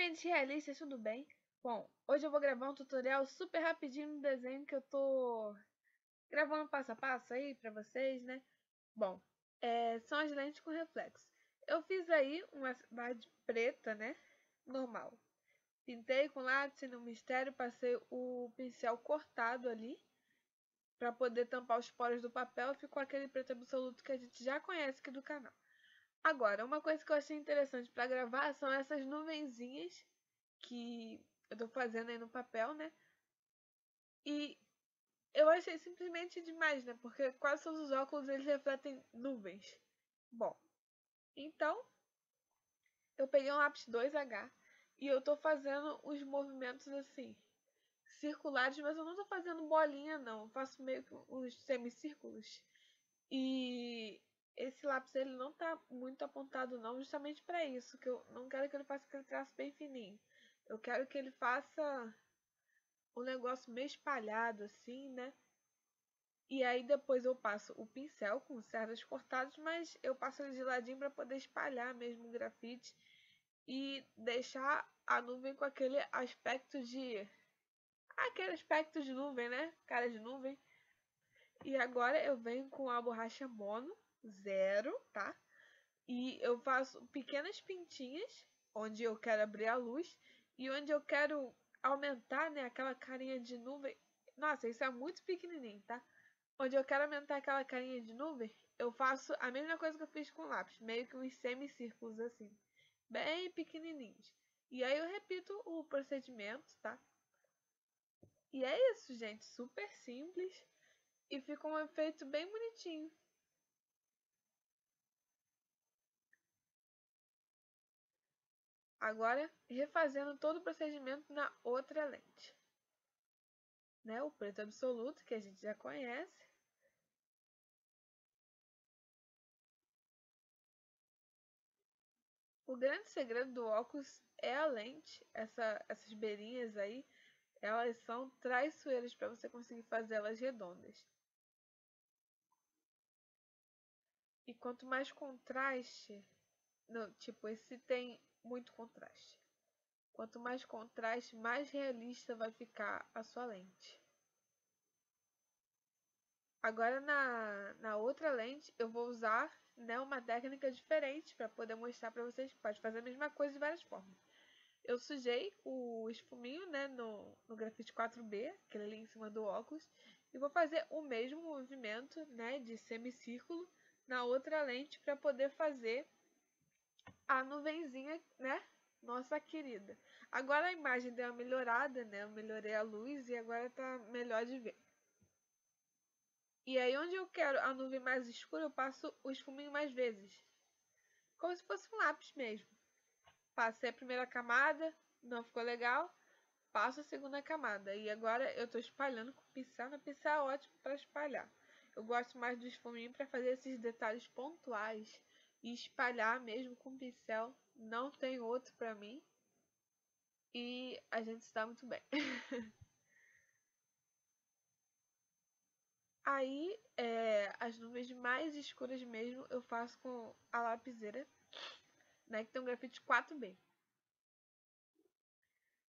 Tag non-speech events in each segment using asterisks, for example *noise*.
mentes realistas, tudo bem? Bom, hoje eu vou gravar um tutorial super rapidinho no desenho que eu tô gravando passo a passo aí pra vocês, né? Bom, é, são as lentes com reflexo. Eu fiz aí uma cidade preta, né? Normal. Pintei com lápis no mistério, passei o pincel cortado ali para poder tampar os poros do papel. Ficou aquele preto absoluto que a gente já conhece aqui do canal. Agora, uma coisa que eu achei interessante para gravar são essas nuvenzinhas que eu tô fazendo aí no papel, né? E eu achei simplesmente demais, né? Porque quase todos os óculos eles refletem nuvens. Bom, então eu peguei um lápis 2H e eu tô fazendo os movimentos assim, circulares, mas eu não tô fazendo bolinha não, eu faço meio que uns semicírculos. E esse lápis ele não tá muito apontado não, justamente para isso, que eu não quero que ele faça aquele traço bem fininho. Eu quero que ele faça um negócio meio espalhado assim, né? E aí depois eu passo o pincel com cerdas cortadas, mas eu passo ele de ladinho para poder espalhar mesmo o grafite e deixar a nuvem com aquele aspecto de aquele aspecto de nuvem, né? Cara de nuvem. E agora eu venho com a borracha mono zero, tá? E eu faço pequenas pintinhas, onde eu quero abrir a luz, e onde eu quero aumentar, né, aquela carinha de nuvem. Nossa, isso é muito pequenininho, tá? Onde eu quero aumentar aquela carinha de nuvem, eu faço a mesma coisa que eu fiz com lápis, meio que uns semicírculos assim, bem pequenininhos. E aí eu repito o procedimento, tá? E é isso, gente, super simples e fica um efeito bem bonitinho. Agora, refazendo todo o procedimento na outra lente. Né? O preto absoluto, que a gente já conhece. O grande segredo do óculos é a lente. Essa, essas beirinhas aí, elas são traiçoeiras para você conseguir fazer elas redondas. E quanto mais contraste, no, tipo, esse tem muito contraste. Quanto mais contraste, mais realista vai ficar a sua lente. Agora na, na outra lente eu vou usar né, uma técnica diferente para poder mostrar para vocês que pode fazer a mesma coisa de várias formas. Eu sujei o espuminho né, no, no grafite 4B, aquele ali em cima do óculos, e vou fazer o mesmo movimento né, de semicírculo na outra lente para poder fazer a nuvenzinha, né? Nossa querida. Agora a imagem deu uma melhorada, né? Eu melhorei a luz e agora tá melhor de ver. E aí onde eu quero a nuvem mais escura, eu passo o esfuminho mais vezes. Como se fosse um lápis mesmo. Passei a primeira camada, não ficou legal. Passo a segunda camada. E agora eu tô espalhando com pincel. Na pincel é ótimo para espalhar. Eu gosto mais do esfuminho para fazer esses detalhes pontuais e espalhar mesmo com pincel. Não tem outro para mim. E a gente está muito bem. *laughs* Aí, é, as nuvens mais escuras mesmo eu faço com a lapiseira, né, que tem um grafite 4B.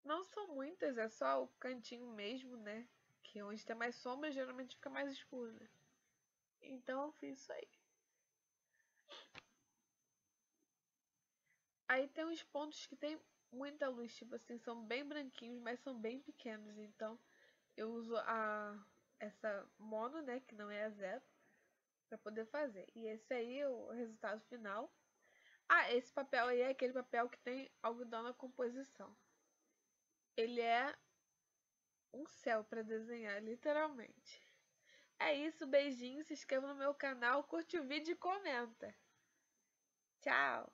Não são muitas, é só o cantinho mesmo, né, que é onde tem mais sombra geralmente fica mais escuro, né. Então eu fiz isso aí. Aí tem uns pontos que tem muita luz, tipo assim, são bem branquinhos, mas são bem pequenos. Então eu uso a essa mono, né, que não é a zero, para poder fazer. E esse aí é o resultado final. Ah, esse papel aí é aquele papel que tem algodão na composição. Ele é um céu para desenhar, literalmente. É isso, beijinho, se inscreva no meu canal, curte o vídeo e comenta. Tchau!